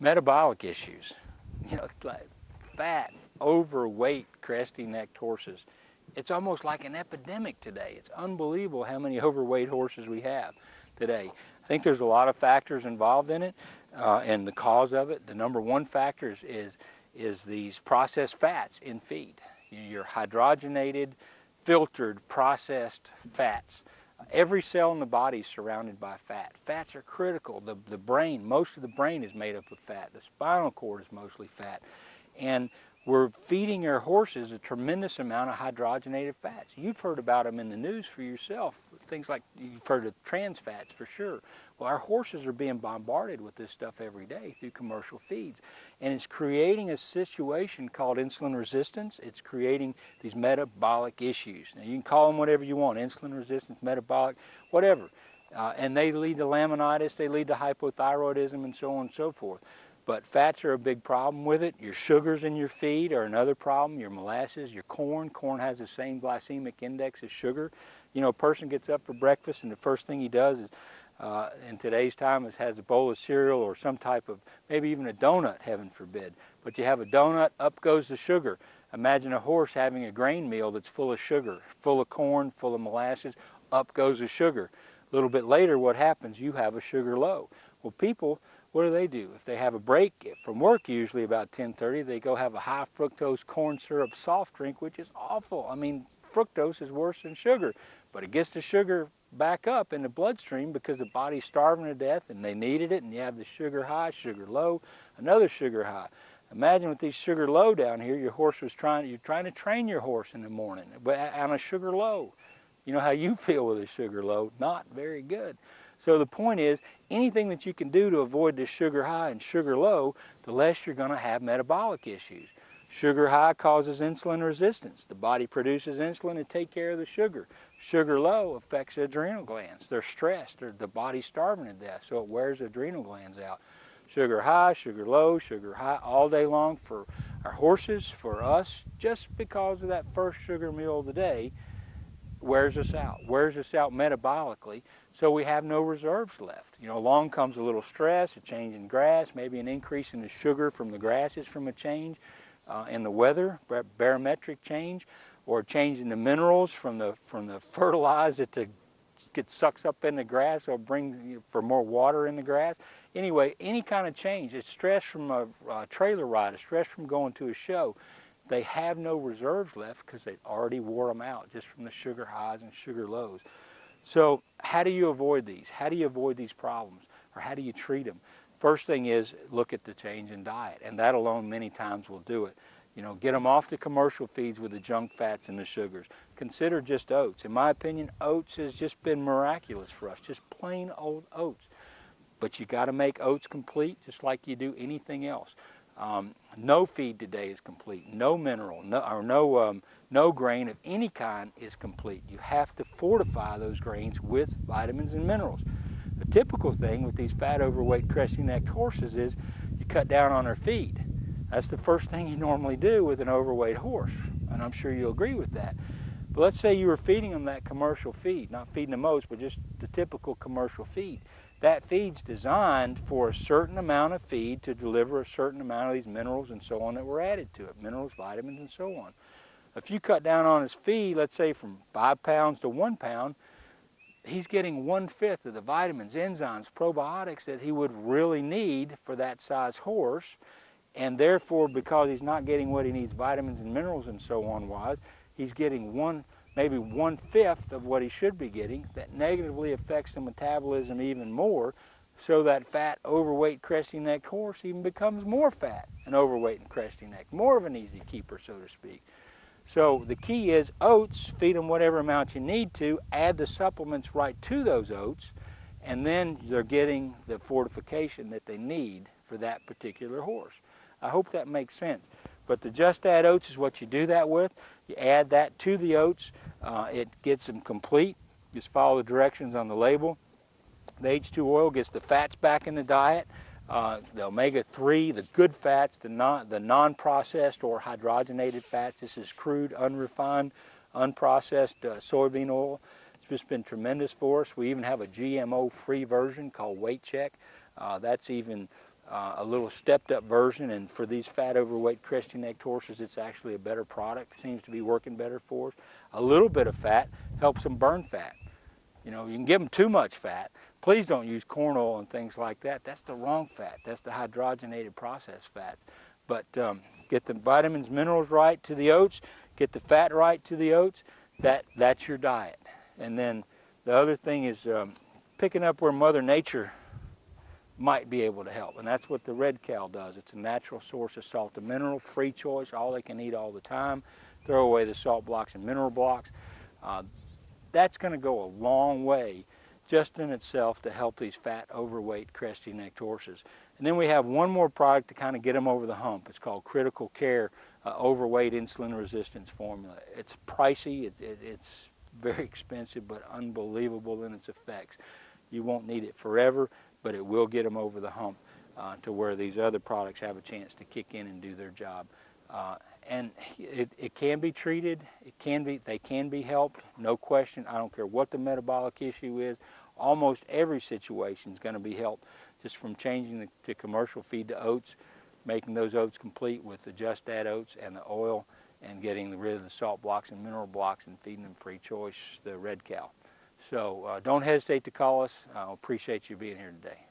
Metabolic issues, you know, like fat, overweight, cresty-necked horses. It's almost like an epidemic today. It's unbelievable how many overweight horses we have today. I think there's a lot of factors involved in it uh, and the cause of it. The number one factor is, is, is these processed fats in feed. Your hydrogenated, filtered, processed fats. Every cell in the body is surrounded by fat. Fats are critical. The, the brain, most of the brain is made up of fat. The spinal cord is mostly fat. And we're feeding our horses a tremendous amount of hydrogenated fats. You've heard about them in the news for yourself. Things like you've heard of trans fats for sure. Well, our horses are being bombarded with this stuff every day through commercial feeds. And it's creating a situation called insulin resistance. It's creating these metabolic issues. Now, you can call them whatever you want, insulin resistance, metabolic, whatever. Uh, and they lead to laminitis, they lead to hypothyroidism, and so on and so forth. But fats are a big problem with it. Your sugars in your feed are another problem. Your molasses, your corn. Corn has the same glycemic index as sugar. You know, a person gets up for breakfast and the first thing he does is, uh, in today's time, is has a bowl of cereal or some type of, maybe even a donut, heaven forbid. But you have a donut, up goes the sugar. Imagine a horse having a grain meal that's full of sugar, full of corn, full of molasses, up goes the sugar. A little bit later, what happens? You have a sugar low. Well, people what do they do? If they have a break from work, usually about 10:30, they go have a high fructose corn syrup soft drink, which is awful. I mean, fructose is worse than sugar, but it gets the sugar back up in the bloodstream because the body's starving to death and they needed it, and you have the sugar high, sugar low, another sugar high. Imagine with these sugar low down here, your horse was trying, you're trying to train your horse in the morning, but on a sugar low. You know how you feel with a sugar low? Not very good. So the point is, anything that you can do to avoid this sugar high and sugar low, the less you're going to have metabolic issues. Sugar high causes insulin resistance. The body produces insulin to take care of the sugar. Sugar low affects the adrenal glands. They're stressed. They're, the body's starving to death, so it wears the adrenal glands out. Sugar high, sugar low, sugar high all day long for our horses, for us, just because of that first sugar meal of the day wears us out, wears us out metabolically. So we have no reserves left. You know, along comes a little stress, a change in grass, maybe an increase in the sugar from the grasses from a change uh, in the weather, barometric change, or change in the minerals from the from the fertilizer to get sucks up in the grass or bring you know, for more water in the grass. Anyway, any kind of change. It's stress from a, trailer ride, a stress from going to a show. They have no reserves left because they already wore them out just from the sugar highs and sugar lows. So how do you avoid these? How do you avoid these problems? Or how do you treat them? First thing is look at the change in diet, and that alone many times will do it. You know, get them off the commercial feeds with the junk fats and the sugars. Consider just oats. In my opinion, oats has just been miraculous for us, just plain old oats. But you got to make oats complete just like you do anything else. Um, no feed today is complete. No mineral, no, or no um, no grain of any kind is complete. You have to fortify those grains with vitamins and minerals. The typical thing with these fat, overweight, cresty-necked horses is you cut down on their feed. That's the first thing you normally do with an overweight horse, and I'm sure you'll agree with that. But let's say you were feeding them that commercial feed, not feeding them oats, but just the typical commercial feed. That feed's designed for a certain amount of feed to deliver a certain amount of these minerals and so on that were added to it, minerals, vitamins, and so on. If you cut down on his feed, let's say from five pounds to one pound, he's getting one-fifth of the vitamins, enzymes, probiotics that he would really need for that size horse. And therefore, because he's not getting what he needs, vitamins and minerals and so on wise, he's getting one, maybe one-fifth of what he should be getting. That negatively affects the metabolism even more, so that fat, overweight, cresty neck horse even becomes more fat and overweight and cresty neck, more of an easy keeper, so to speak. So the key is oats, feed them whatever amount you need to, add the supplements right to those oats, and then they're getting the fortification that they need for that particular horse. I hope that makes sense. But the Just Add Oats is what you do that with. You add that to the oats. Uh, it gets them complete. Just follow the directions on the label. The H2Oil gets the fats back in the diet uh, the omega-3, the good fats, the non, the non-processed or hydrogenated fats. This is crude, unrefined, unprocessed uh, soybean oil. It's just been tremendous for us. We even have a GMO-free version called Weight Check. Uh, that's even uh, a little stepped up version. And for these fat overweight cresty necked horses it's actually a better product. Seems to be working better for us. A little bit of fat helps them burn fat. You know you can give them too much fat. Please don't use corn oil and things like that. That's the wrong fat. That's the hydrogenated processed fats. But um, get the vitamins minerals right to the oats. Get the fat right to the oats. That that's your diet. And then the other thing is um, picking up where mother nature might be able to help. And that's what the Red Cal does. It's a natural source of salt and mineral, free choice, all they can eat all the time. Throw away the salt blocks and mineral blocks. Uh, that's going to go a long way just in itself to help these fat, overweight, cresty necked horses. And then we have one more product to kind of get them over the hump. It's called Critical Care uh, Overweight Insulin Resistance Formula. It's pricey, it, it, it's very expensive, but unbelievable in its effects. You won't need it forever but it will get them over the hump uh, to where these other products have a chance to kick in and do their job. Uh, and it, it can be treated, it can be, they can be helped, no question. I don't care what the metabolic issue is. Almost every situation is going to be helped just from changing the, to commercial feed to oats, making those oats complete with the Just Add oats and the oil, and getting rid of the salt blocks and mineral blocks and feeding them free choice, the Red Cal. So uh, don't hesitate to call us. I appreciate you being here today.